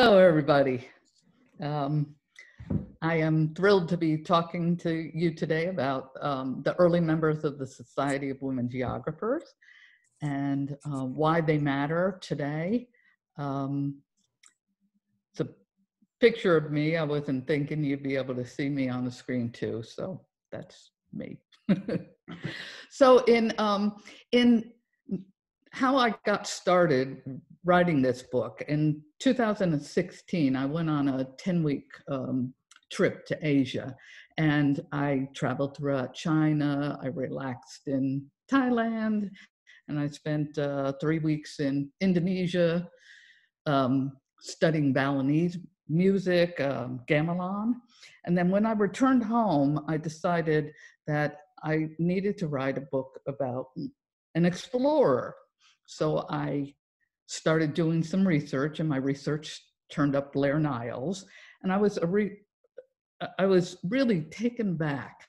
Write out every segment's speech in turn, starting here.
Hello, everybody. Um, I am thrilled to be talking to you today about um, the early members of the Society of Women Geographers and uh, why they matter today. Um, it's a picture of me. I wasn't thinking you'd be able to see me on the screen too, so that's me. so in um, in how I got started writing this book. In 2016, I went on a 10 week um, trip to Asia and I traveled throughout China. I relaxed in Thailand and I spent uh, three weeks in Indonesia um, studying Balinese music, um, gamelan. And then when I returned home, I decided that I needed to write a book about an explorer. So I started doing some research, and my research turned up Blair Niles, and I was a re- I was really taken back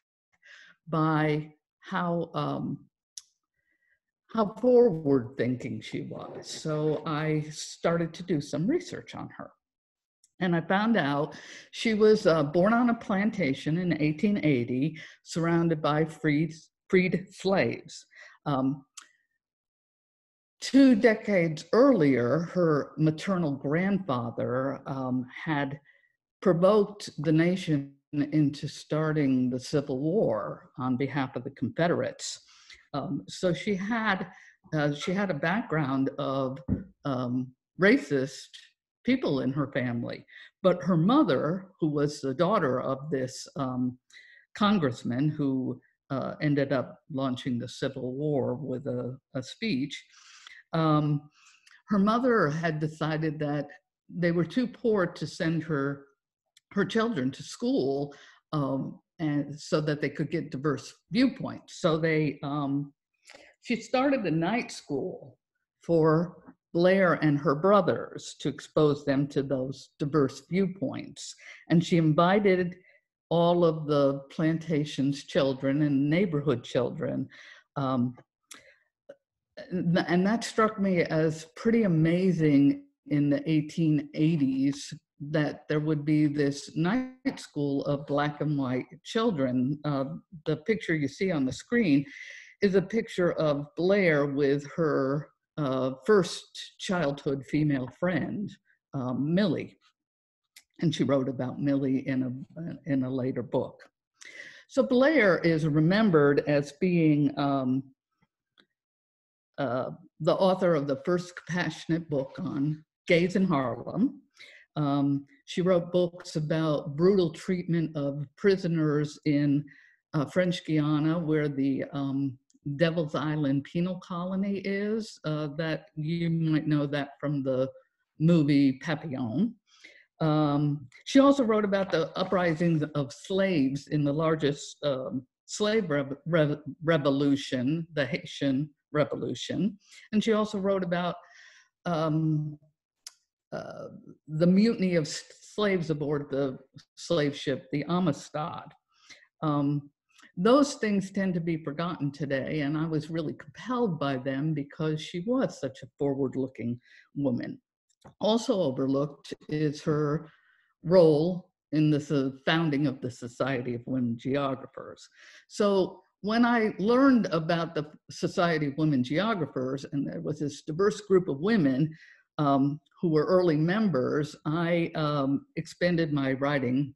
by how um, how forward thinking she was. So I started to do some research on her. And I found out she was uh, born on a plantation in 1880, surrounded by freed, freed slaves. Um, two decades earlier, her maternal grandfather um, had provoked the nation into starting the Civil War on behalf of the Confederates. Um, so she had uh, she had a background of um, racist people in her family, but her mother, who was the daughter of this um, congressman who uh, ended up launching the Civil War with a, a speech, um, her mother had decided that they were too poor to send her her children to school um, and so that they could get diverse viewpoints. So they um, she started a night school for blair and her brothers to expose them to those diverse viewpoints. And she invited all of the plantation's children and neighborhood children um, and that struck me as pretty amazing in the 1880s that there would be this night school of black and white children. Uh, the picture you see on the screen is a picture of Blair with her uh, first childhood female friend, um, Millie. And she wrote about Millie in a, in a later book. So Blair is remembered as being um, uh, the author of the first compassionate book on gays in Harlem. Um, she wrote books about brutal treatment of prisoners in uh, French Guiana, where the um, Devil's Island penal colony is. Uh, that you might know that from the movie Papillon. Um, she also wrote about the uprisings of slaves in the largest um, slave rev rev revolution, the Haitian Revolution. And she also wrote about um, uh, the mutiny of slaves aboard the slave ship, the Amistad. Um, those things tend to be forgotten today, and I was really compelled by them because she was such a forward looking woman. Also overlooked is her role in the founding of the Society of Women Geographers. So when I learned about the Society of Women Geographers, and there was this diverse group of women um, who were early members, I um, expanded my writing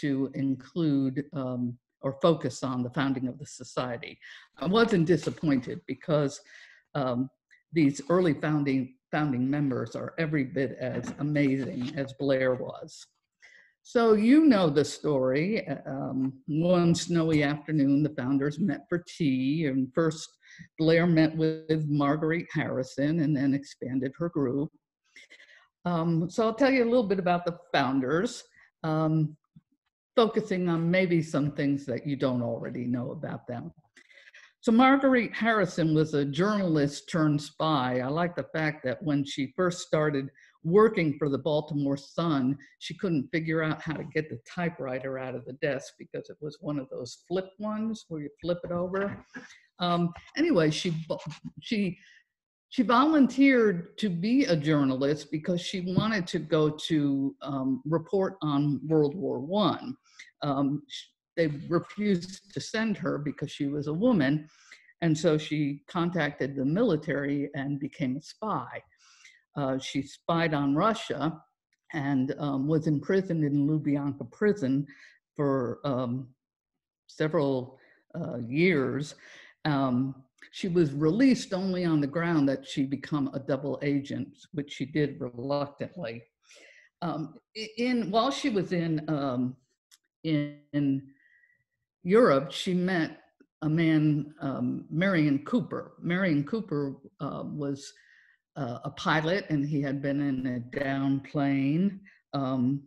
to include um, or focus on the founding of the society. I wasn't disappointed because um, these early founding founding members are every bit as amazing as Blair was. So you know the story. Um, one snowy afternoon, the founders met for tea, and first Blair met with Marguerite Harrison and then expanded her group. Um, so I'll tell you a little bit about the founders, um, focusing on maybe some things that you don't already know about them. So Marguerite Harrison was a journalist turned spy. I like the fact that when she first started working for the Baltimore Sun, she couldn't figure out how to get the typewriter out of the desk because it was one of those flip ones where you flip it over. Um, anyway, she she she volunteered to be a journalist because she wanted to go to um, report on World War One. Um, they refused to send her because she was a woman, and so she contacted the military and became a spy. Uh, she spied on Russia and um, was imprisoned in Lubyanka prison for um, several uh, years. Um, she was released only on the ground that she become a double agent, which she did reluctantly. Um, in while she was in, um, in, Europe, she met a man, um, Merian Cooper. Merian Cooper uh, was uh, a pilot and he had been in a down plane. Um,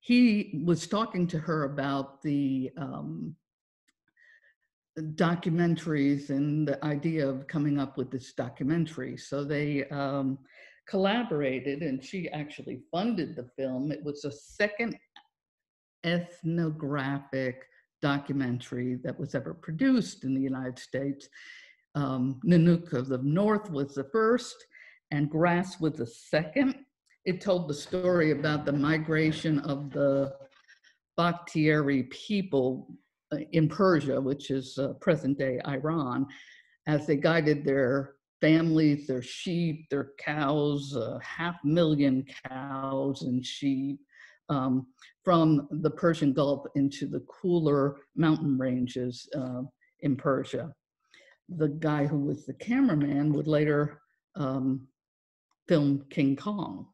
he was talking to her about the um, documentaries and the idea of coming up with this documentary. So they um, collaborated and she actually funded the film. It was a second ethnographic documentary that was ever produced in the United States. Um, Nanook of the North was the first, and Grass was the second. It told the story about the migration of the Bakhtiari people uh, in Persia, which is uh, present day Iran, as they guided their families, their sheep, their cows, uh, half million cows and sheep, um, from the Persian Gulf into the cooler mountain ranges uh, in Persia. The guy who was the cameraman would later um, film King Kong.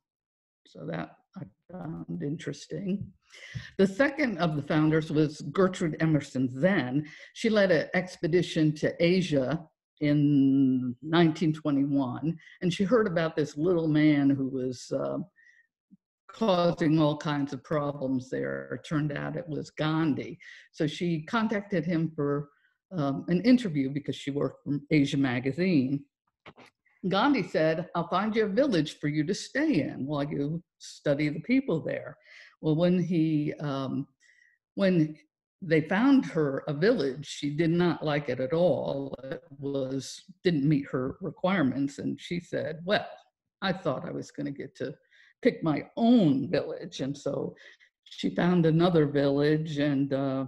So that I found interesting. The second of the founders was Gertrude Emerson Sen. She led an expedition to Asia in 1921, and she heard about this little man who was uh, causing all kinds of problems there. It turned out it was Gandhi. So she contacted him for um, an interview because she worked for Asia Magazine. Gandhi said, I'll find you a village for you to stay in while you study the people there. Well, when he, um, when they found her a village, she did not like it at all. It was, didn't meet her requirements. And she said, well, I thought I was gonna get to pick my own village. And so she found another village and, uh,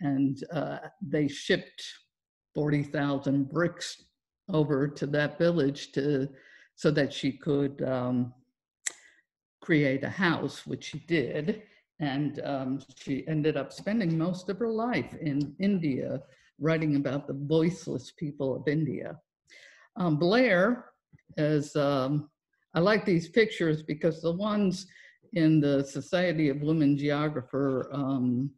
and uh, they shipped 40,000 bricks over to that village to, so that she could um, create a house, which she did. And um, she ended up spending most of her life in India, writing about the voiceless people of India. Um, Blair is um, I like these pictures because the ones in the Society of Women Geographer um,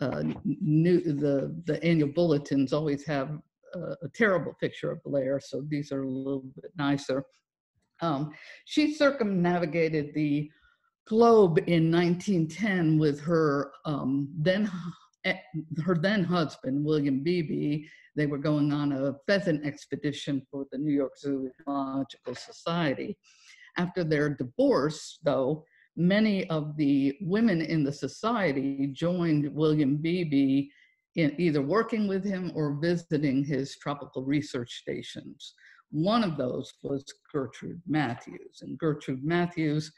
uh, new, the, the annual bulletins always have a, terrible picture of Blair, so these are a little bit nicer. Um, she circumnavigated the globe in 1910 with her um, then eh, her then husband William Beebe they were going on a pheasant expedition for the New York Zoological Society. After their divorce, though, many of the women in the society joined William Beebe in either working with him or visiting his tropical research stations. One of those was Gertrude Matthews. And Gertrude Matthews,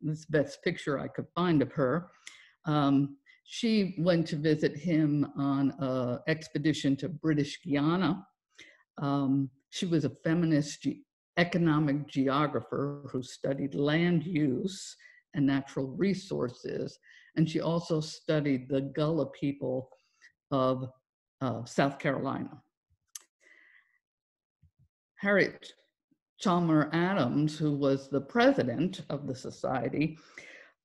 this best picture I could find of her, um, she went to visit him on an expedition to British Guiana. Um, she was a feminist ge economic geographer who studied land use and natural resources. And she also studied the Gullah people of uh, South Carolina. Harriet Chalmer Adams, who was the president of the society,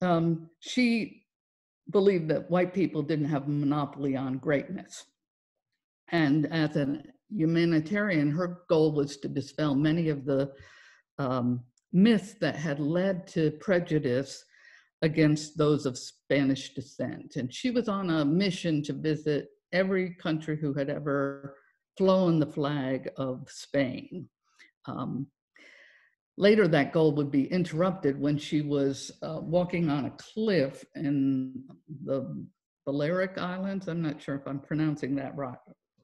um, she believed that white people didn't have a monopoly on greatness. And as a humanitarian, her goal was to dispel many of the um, myths that had led to prejudice against those of Spanish descent. And she was on a mission to visit every country who had ever flown the flag of Spain. Um, Later, that goal would be interrupted when she was uh, walking on a cliff in the Balearic Islands. I'm not sure if I'm pronouncing that right,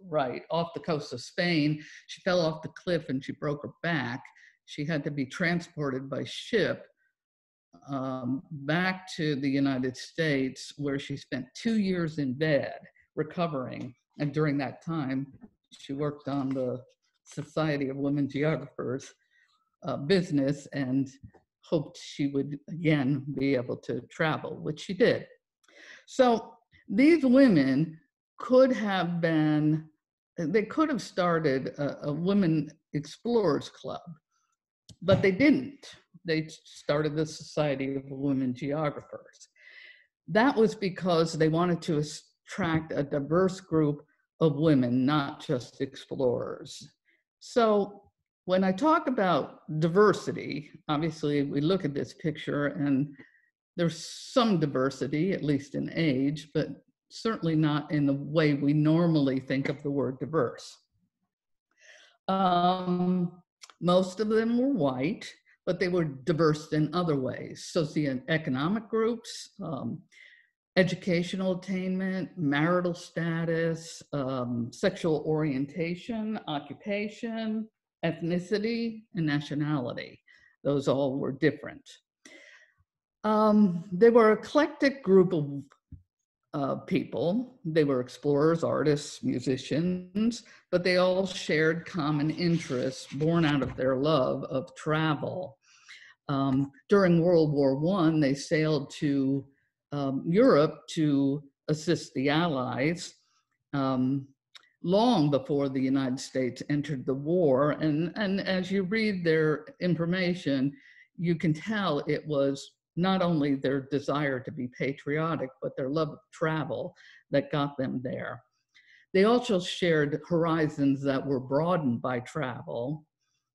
right, off the coast of Spain. She fell off the cliff and she broke her back. She had to be transported by ship um, back to the United States, where she spent two years in bed recovering. And during that time, she worked on the Society of Women Geographers uh, business and hoped she would again be able to travel, which she did. So these women could have been, they could have started a, a women explorers club, but they didn't. They started the Society of Women Geographers. That was because they wanted to attract a diverse group of women, not just explorers. So when I talk about diversity, obviously we look at this picture and there's some diversity, at least in age, but certainly not in the way we normally think of the word diverse. Um, most of them were white, but they were diverse in other ways socioeconomic groups, um, educational attainment, marital status, um, sexual orientation, occupation, ethnicity, and nationality. Those all were different. Um, they were an eclectic group of uh, people. They were explorers, artists, musicians, but they all shared common interests born out of their love of travel. Um, during World War I, they sailed to um, Europe to assist the Allies. Um, long before the United States entered the war. And, and as you read their information, you can tell it was not only their desire to be patriotic, but their love of travel that got them there. They also shared horizons that were broadened by travel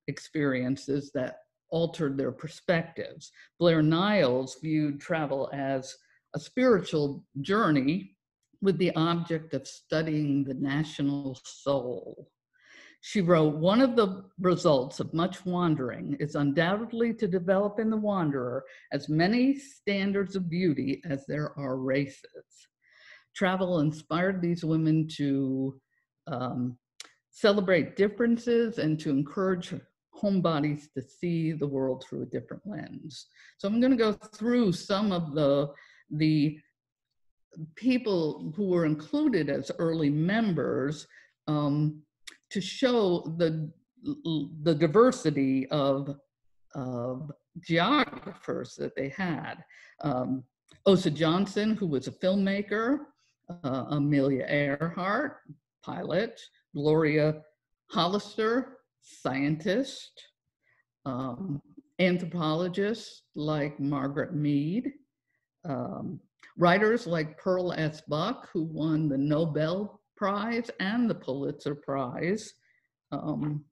experiences that altered their perspectives. Blair Niles viewed travel as a spiritual journey with the object of studying the national soul. She wrote, One of the results of much wandering is undoubtedly to develop in the wanderer as many standards of beauty as there are races. Travel inspired these women to um, celebrate differences and to encourage homebodies to see the world through a different lens. So I'm going to go through some of the the people who were included as early members um, to show the, the diversity of, of geographers that they had. Um, Osa Johnson, who was a filmmaker, uh, Amelia Earhart, pilot, Gloria Hollister, scientist, um, anthropologists like Margaret Mead, um, Writers like Pearl S. Buck, who won the Nobel Prize and the Pulitzer Prize. Um,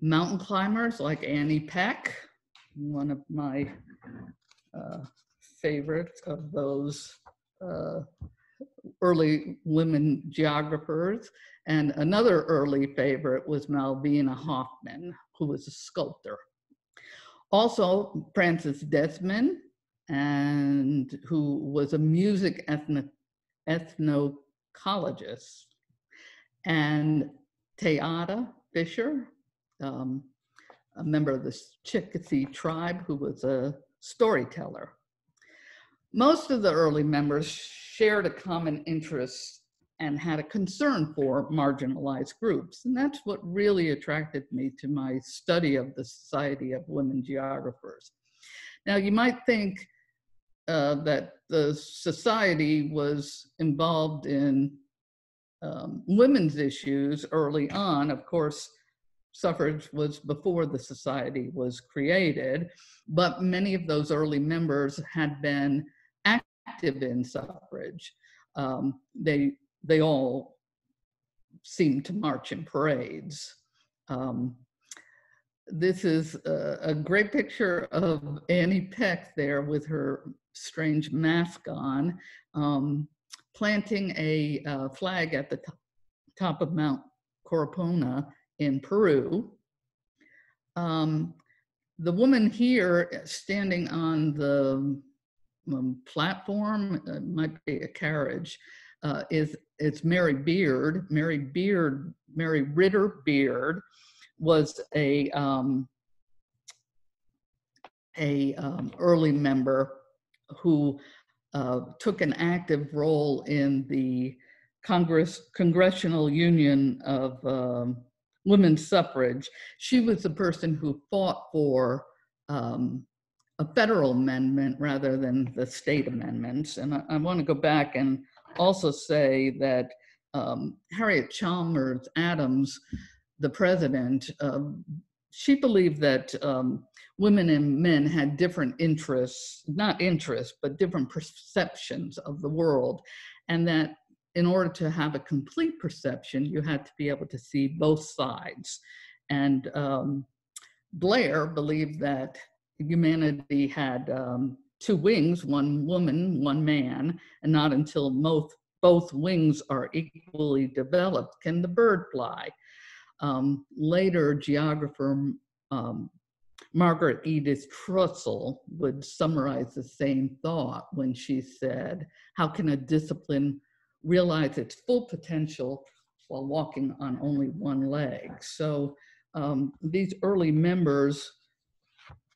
mountain climbers like Annie Peck, one of my uh, favorites of those uh, early women geographers. And another early favorite was Malvina Hoffman, who was a sculptor. Also, Frances Desmond, and who was a music ethno, ethnocologist, and Te Ata Fisher, um, a member of the Chickasaw tribe who was a storyteller. Most of the early members shared a common interest and had a concern for marginalized groups. And that's what really attracted me to my study of the Society of Women Geographers. Now, you might think uh, that the society was involved in um, women's issues early on. Of course, suffrage was before the society was created, but many of those early members had been active in suffrage. Um, they they all seemed to march in parades. Um, this is a, a, great picture of Annie Peck there with her strange mask on, um, planting a uh, flag at the top of Mount Coropuna in Peru. Um, the woman here standing on the um, platform, uh, might be a carriage, uh, is it's Mary Beard. Mary Beard, Mary Ritter Beard, was a um, a um, early member who uh, took an active role in the Congress Congressional Union of um, Women's Suffrage. She was the person who fought for um, a federal amendment rather than the state amendments. And I, I want to go back and also say that um, Harriet Chalmers Adams, the president, uh, she believed that um, women and men had different interests, not interests, but different perceptions of the world. And that in order to have a complete perception, you had to be able to see both sides. And um, Blair believed that humanity had um, two wings, one woman, one man, and not until both, both wings are equally developed can the bird fly. Um, later, geographer um, Margaret Edith Trussell would summarize the same thought when she said, How can a discipline realize its full potential while walking on only one leg? So um, these early members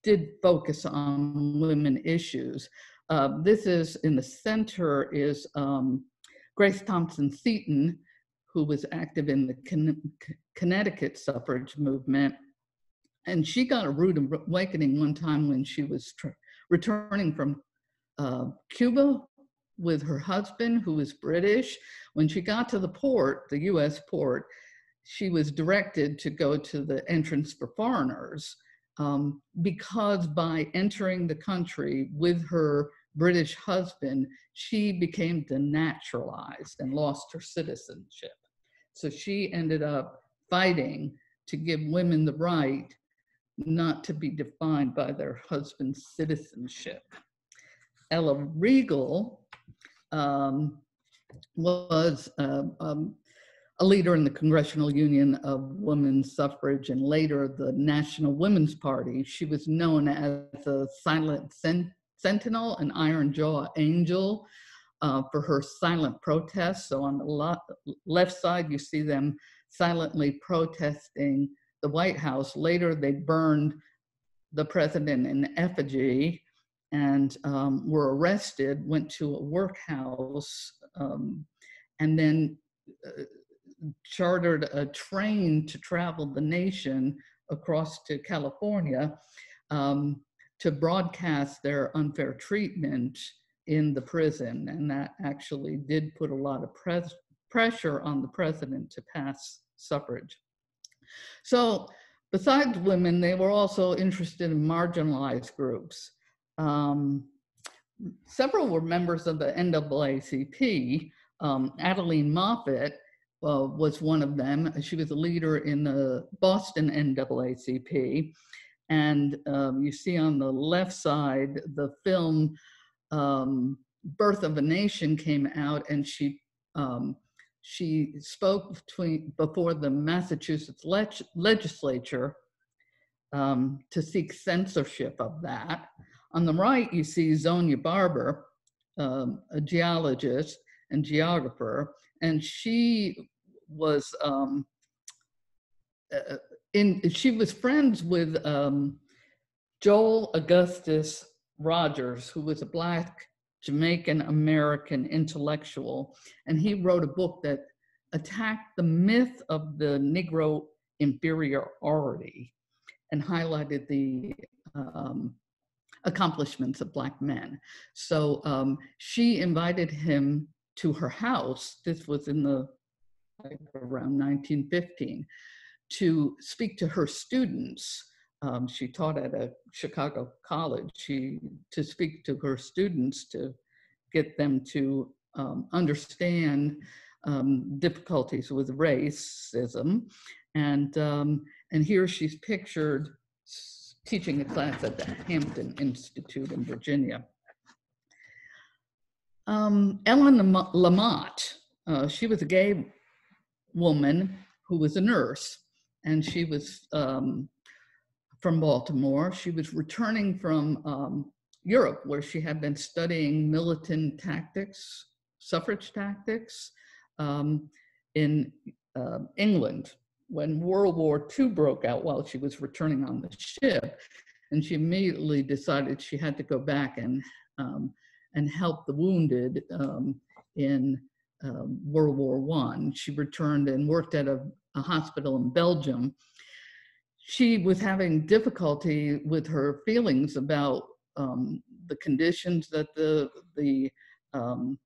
did focus on women issues. Uh, this is in the center is um, Grace Thompson Seton, who was active in the Connecticut suffrage movement. And she got a rude awakening one time when she was returning from uh, Cuba with her husband, who was British. When she got to the port, the US port, she was directed to go to the entrance for foreigners um, because by entering the country with her British husband, she became denaturalized and lost her citizenship. So she ended up fighting to give women the right not to be defined by their husband's citizenship. Ella Riegel um, was uh, um, a leader in the Congressional Union of Women's Suffrage and later the National Women's Party. She was known as the Silent Sentinel, an Iron Jaw Angel, uh, for her silent protests. So on the left side, you see them silently protesting the White House. Later, they burned the president in effigy and um, were arrested, went to a workhouse, um, and then uh, chartered a train to travel the nation across to California um, to broadcast their unfair treatment in the prison. And that actually did put a lot of pres pressure on the president to pass suffrage. So besides women, they were also interested in marginalized groups. Um, several were members of the NAACP. Um, Adeline Moffat uh, was one of them. She was a leader in the Boston NAACP. And um, you see on the left side, the film um, Birth of a Nation came out and she um, she spoke between, before the Massachusetts leg legislature um, to seek censorship of that. On the right, you see Zonia Baber, um, a geologist and geographer, and she was um, uh, in she was friends with um, Joel Augustus Rogers, who was a black Jamaican American intellectual, and he wrote a book that attacked the myth of the Negro inferiority and highlighted the um, accomplishments of black men. So um, she invited him to her house. This was in the around 1915 to speak to her students. Um, she taught at a Chicago college. She to speak to her students to get them to um, understand um, difficulties with racism, and um, and here she's pictured teaching a class at the Hampton Institute in Virginia. Um, Ellen La Motte, uh, she was a gay woman who was a nurse, and she was um, from Baltimore. She was returning from um, Europe, where she had been studying militant tactics suffrage tactics um, in uh, England when World War II broke out while she was returning on the ship. And she immediately decided she had to go back and, um, and help the wounded um, in um, World War One. She returned and worked at a, a, hospital in Belgium. She was having difficulty with her feelings about um, the conditions that the the um,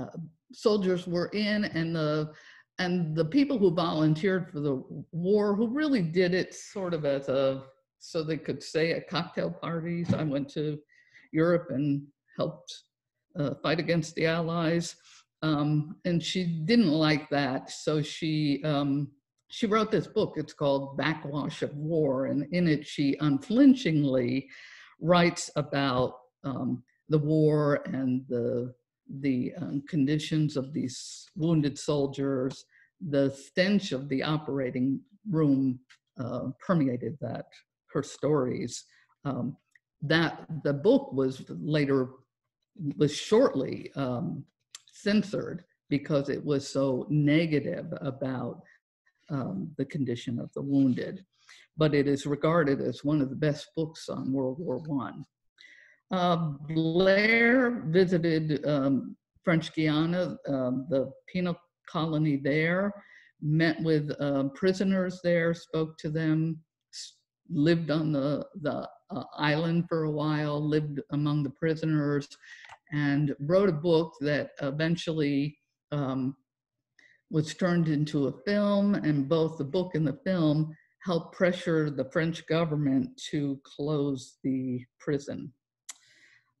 uh, soldiers were in and the and the people who volunteered for the war who really did it sort of as a so they could say at cocktail parties i went to europe and helped uh, fight against the allies. Um, and she didn't like that. So she um, she wrote this book it's called backwash of war and in it she unflinchingly writes about um, the war and the the um, conditions of these wounded soldiers, the stench of the operating room uh, permeated that her stories. Um, that the book was later was shortly um, censored because it was so negative about um, the condition of the wounded. But it is regarded as one of the best books on World War One. Uh, Blair visited um, French Guiana, um, the penal colony there, met with uh, prisoners there, spoke to them, lived on the, the uh, island for a while, lived among the prisoners, and wrote a book that eventually um, was turned into a film, and both the book and the film helped pressure the French government to close the prison.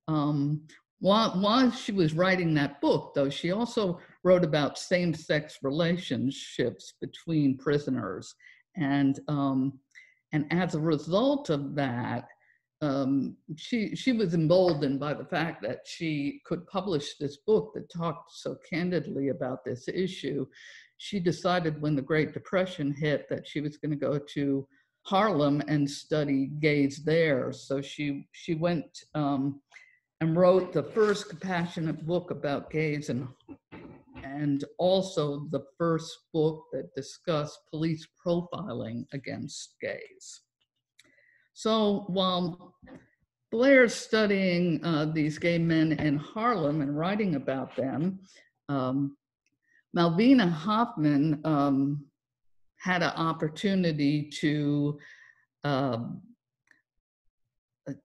Um, while, while she was writing that book, though, she also wrote about same sex relationships between prisoners. And, um, and as a result of that, um, she, she was emboldened by the fact that she could publish this book that talked so candidly about this issue. She decided when the Great Depression hit that she was going to go to Harlem and study gays there. So she, she went um, and wrote the first compassionate book about gays and and also the first book that discussed police profiling against gays. So while Blair's studying uh, these gay men in Harlem and writing about them, um, Malvina Hoffman um, had an opportunity to um,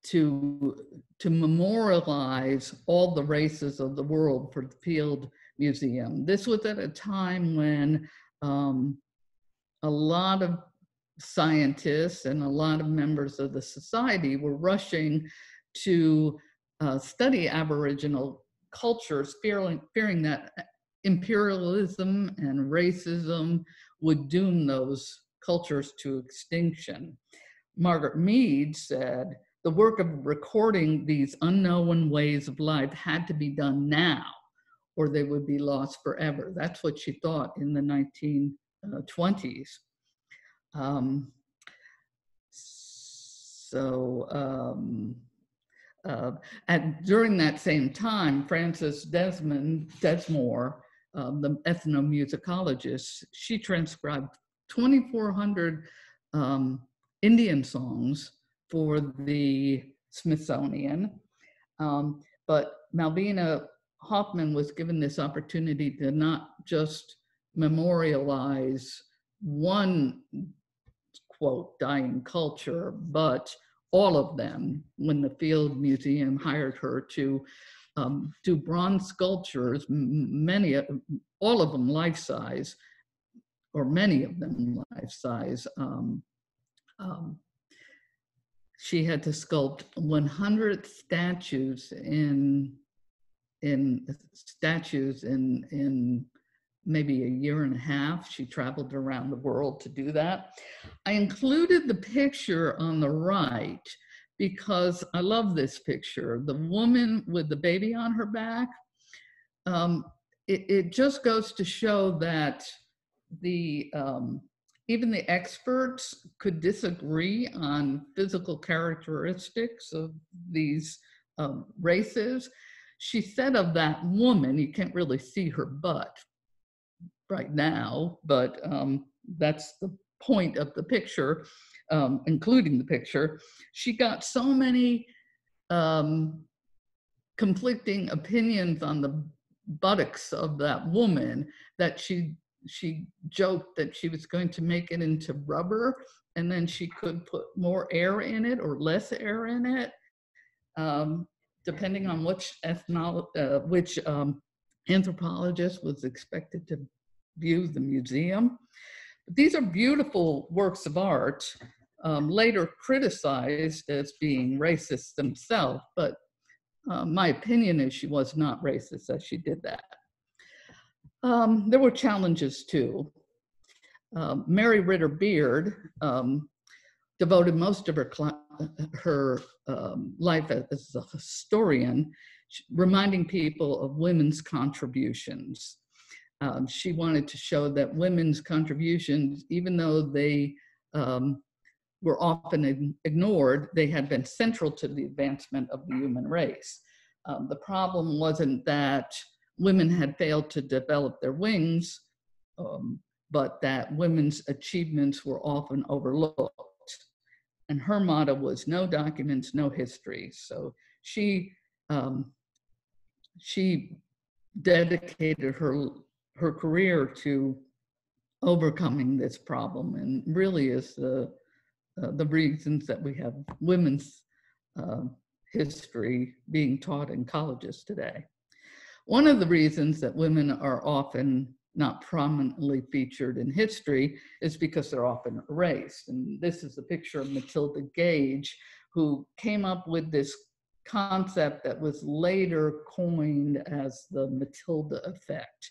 to to memorialize all the races of the world for the Field Museum. This was at a time when um, a lot of scientists and a lot of members of the society were rushing to uh, study Aboriginal cultures, fearing, fearing that imperialism and racism would doom those cultures to extinction. Margaret Mead said, the work of recording these unknown ways of life had to be done now or they would be lost forever. That's what she thought in the 1920s. Um, so, um, uh, and during that same time, Frances Desmond, Desmore, um, the ethnomusicologist, she transcribed 2,400 um, Indian songs for the Smithsonian. Um, but Malvina Hoffman was given this opportunity to not just memorialize one quote dying culture, but all of them when the Field Museum hired her to um, do bronze sculptures, many, all of them life size, or many of them life size, um, um, she had to sculpt 100 statues in in statues in in maybe a year and a half. She traveled around the world to do that. I included the picture on the right because I love this picture. The woman with the baby on her back. Um, it, it, just goes to show that the um, even the experts could disagree on physical characteristics of these um, races. she said of that woman, you can't really see her butt right now, but um, that's the point of the picture, um, including the picture. She got so many um, conflicting opinions on the buttocks of that woman that she she joked that she was going to make it into rubber and then she could put more air in it or less air in it um, depending on which ethno- uh, which um, anthropologist was expected to view the museum. But these are beautiful works of art, um, later criticized as being racist themselves, but uh, my opinion is she was not racist as she did that. Um, there were challenges too. Um, Mary Ritter Beard um, devoted most of her, her um, life as a historian, reminding people of women's contributions. Um, she wanted to show that women's contributions, even though they um, were often ignored, they had been central to the advancement of the human race. Um, the problem wasn't that women had failed to develop their wings, um, but that women's achievements were often overlooked. And her motto was no documents, no history. So she um, she dedicated her her career to overcoming this problem and really is the uh, the reasons that we have women's uh, history being taught in colleges today. One of the reasons that women are often not prominently featured in history is because they're often erased. And this is a picture of Matilda Gage, who came up with this concept that was later coined as the Matilda effect.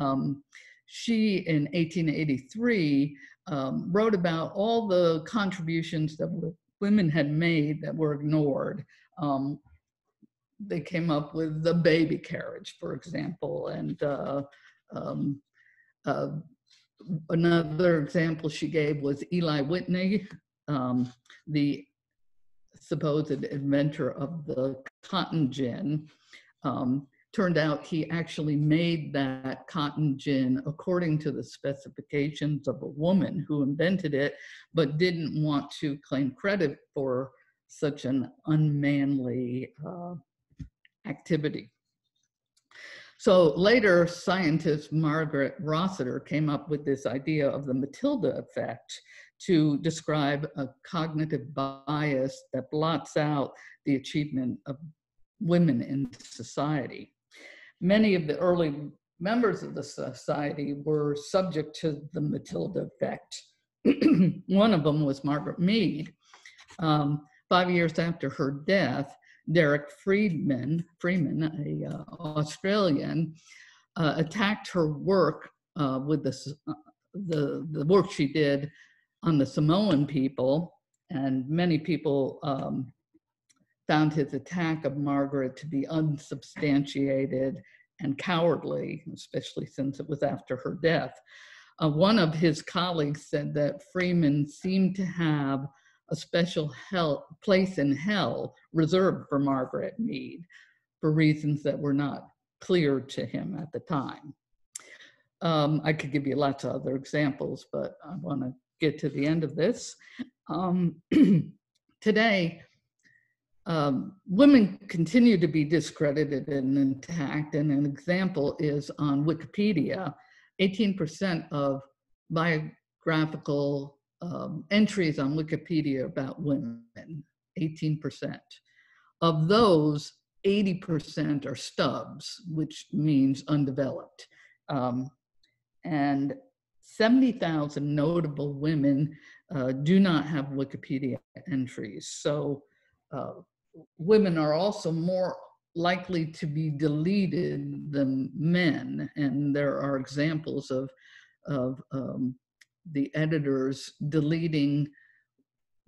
Um, she, in 1883, um, wrote about all the contributions that women had made that were ignored. Um, they came up with the baby carriage, for example, and uh, um, uh, another example she gave was Eli Whitney, um, the supposed inventor of the cotton gin. Um, Turned out he actually made that cotton gin according to the specifications of a woman who invented it, but didn't want to claim credit for such an unmanly uh, activity. So later, scientist Margaret Rossiter came up with this idea of the Matilda effect to describe a cognitive bias that blots out the achievement of women in society many of the early members of the society were subject to the Matilda effect. One of them was Margaret Mead. Um, five years after her death, Derek Friedman, Freeman, a uh, Australian, uh, attacked her work uh, with the, uh, the, the work she did on the Samoan people, and many people um, found his attack of Margaret to be unsubstantiated and cowardly, especially since it was after her death. Uh, one of his colleagues said that Freeman seemed to have a special hell, place in hell reserved for Margaret Mead for reasons that were not clear to him at the time. Um, I could give you lots of other examples, but I want to get to the end of this. Um, today, um, women continue to be discredited and attacked, and an example is on Wikipedia. 18% of biographical um, entries on Wikipedia about women, 18%. Of those, 80% are stubs, which means undeveloped. Um, and 70,000 notable women uh, do not have Wikipedia entries. So uh, women are also more likely to be deleted than men. And there are examples of, of um, the editors deleting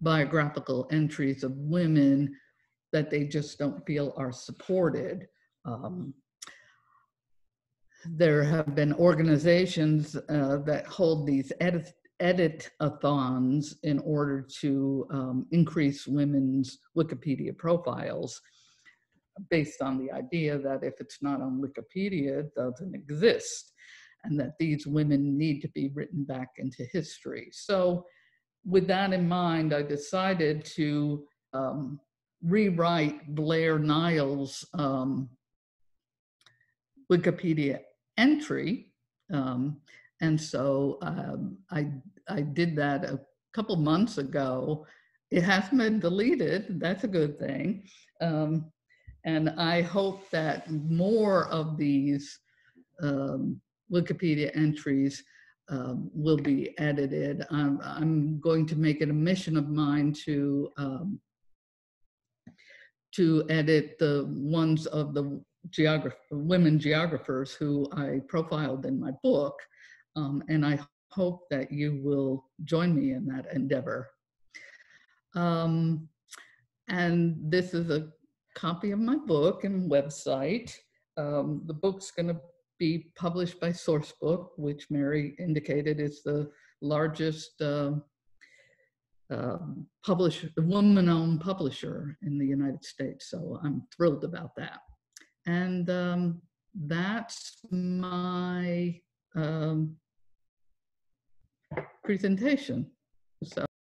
biographical entries of women that they just don't feel are supported. Um, there have been organizations uh, that hold these edit edit-a-thons in order to um, increase women's Wikipedia profiles. based on the idea that if it's not on Wikipedia, it doesn't exist, and that these women need to be written back into history. So, with that in mind, I decided to um, rewrite Blair Niles' um, Wikipedia entry. Um, and so um, I, I did that a couple months ago. It hasn't been deleted. That's a good thing. Um, and I hope that more of these um, Wikipedia entries um, will be edited. I'm, I'm, going to make it a mission of mine to um, to edit the ones of the geograph women geographers who I profiled in my book. Um, and I hope that you will join me in that endeavor. Um, and this is a copy of my book and website. Um, the book's going to be published by Sourcebook, which Mary indicated is the largest uh, uh, publish, woman-owned publisher in the United States. So I'm thrilled about that. And um, that's my um, presentation.